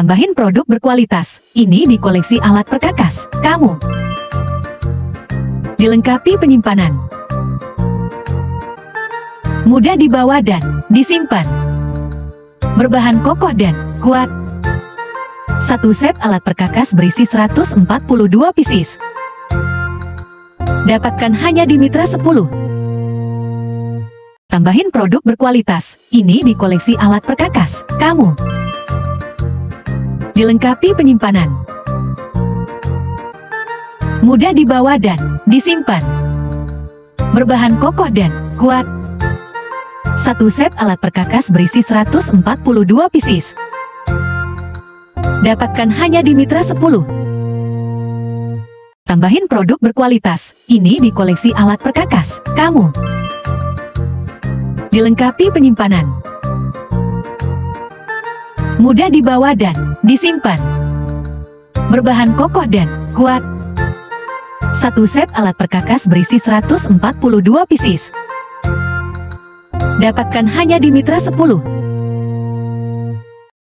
Tambahin produk berkualitas. Ini di koleksi alat perkakas. Kamu. Dilengkapi penyimpanan. Mudah dibawa dan disimpan. Berbahan kokoh dan kuat. Satu set alat perkakas berisi 142 pieces. Dapatkan hanya di Mitra 10. Tambahin produk berkualitas. Ini di koleksi alat perkakas. Kamu. Dilengkapi penyimpanan. Mudah dibawa dan disimpan. Berbahan kokoh dan kuat. Satu set alat perkakas berisi 142 pieces. Dapatkan hanya di Mitra 10. Tambahin produk berkualitas. Ini di koleksi alat perkakas. Kamu. Dilengkapi penyimpanan. Mudah dibawa dan disimpan. Berbahan kokoh dan kuat. Satu set alat perkakas berisi 142 pieces. Dapatkan hanya di Mitra 10.